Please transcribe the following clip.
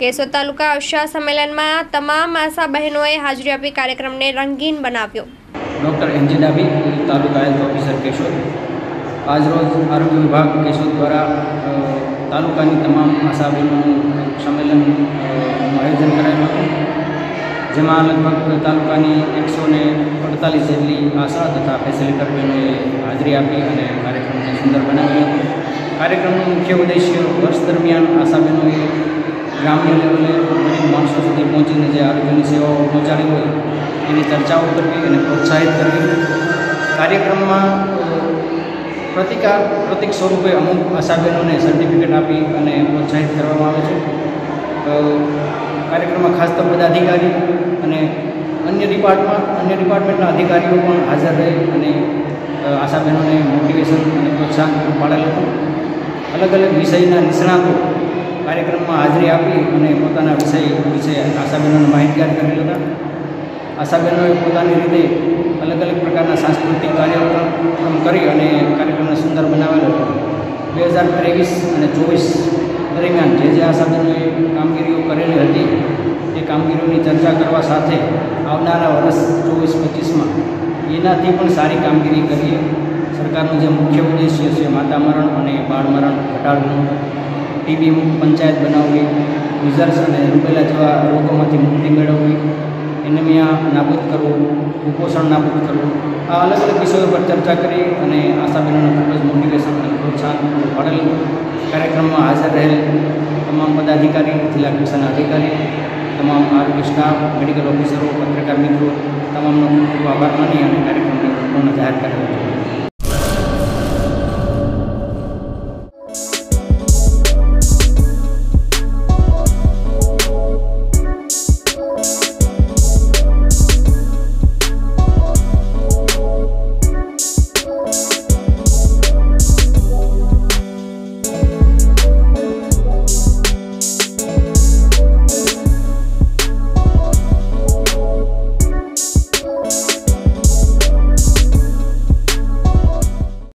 કેશોદ તાલુકા આશા સંમેલનમાં તમામ આશા બહેનોએ હાજરી આપી કાર્યક્રમને રંગીન બનાવ્યો. ડૉક્ટર એનજી ડાબી તાલુકા હેલ્થ ઓફિસર કેશોદ. આજરોજ આરોગ્ય વિભાગ કેશોદ દ્વારા તાલુકાની તમામ આશા બહેનોનું સંમેલન આયોજન કરાયું હતું. જેમાં લગભગ તાલુકાની એકસો ને અડતાલીસ જેટલી આશા તથા ફેસિલિટર બહેનોએ હાજરી આપી અને કાર્યક્રમને સુંદર બનાવ્યો હતો. કાર્યક્રમનો મુખ્ય ઉદ્દેશ્ય વર્ષ દરમિયાન આશા બહેનોએ ગ્રામ્ય લેવલે ગરીબ માણસો સુધી પહોંચીને જે આરોગ્યની સેવાઓ પહોંચાડી હોય, એની ચર્ચાઓ કરવી અને પ્રોત્સાહિત કરવી. કાર્યક્રમમાં પ્રતિકાર, પ્રતિક સ્વરૂપે અમુક આશાબહેનોને સર્ટિફિકેટ આપી અને પ્રોત્સાહિત કરવામાં આવે છે. કાર્યક્રમમાં ખાસ તો અધિકારી અને અન્ય ડિપાર્ટમેન્ટ અન્ય ડિપાર્ટમેન્ટના અધિકારીઓ પણ હાજર રહે અને આશાબહેનોને મોટિવેશન અને પ્રોત્સાહન પૂરું પાડેલ હતું. અલગ અલગ વિષયના નિષ્ણાતો કાર્યક્રમમાં હાજરી આપી અને પોતાના વિષય વિશે આશાબહેનોને માહિતગાર કરેલ હતા આશાબહેનોએ પોતાની રીતે અલગ અલગ પ્રકારના સાંસ્કૃતિક કાર્યક્રમ કરી અને કાર્યક્રમને સુંદર બનાવેલો હતો. બે હજાર ત્રેવીસ અને ચોવીસ દરમિયાન જે જે આશાબહેનોએ કામગીરીઓ કરેલી હતી, એ કામગીરીઓની ચર્ચા કરવા સાથે આવનારા વર્ષ ચોવીસ પચીસમાં એનાથી પણ સારી કામગીરી કરીએ. સરકારનું જે મુખ્ય ઉદ્દેશ્ય છે માતા મરણ અને બાળ મરણ ઘટાડવું. ટીબી મુક્ત પંચાયત બનાવવી મિઝલ્સ અને રૂપેલા જેવા રોગોમાંથી મુક્તિ મેળવવી, એનેમિયા નાબૂદ કરવું, કુપોષણ નાબૂદ કરવું, આ અલગ અલગ વિષયો પર ચર્ચા કરી અને આશા બહેનોને ખૂબ જ મોટિવેશન અને પ્રોત્સાહન પૂરું કાર્યક્રમમાં હાજર રહેલ તમામ પદાધિકારી, જિલ્લા કક્ષાના અધિકારી, તમામ આરોગ્ય સ્ટાફ મેડિકલ ઓફિસરો પત્રકાર મિત્રો, તમામનો ખૂબ ખૂબ આભાર માની અને કાર્યક્રમને પૂર્ણ જાહેર કરેલો છે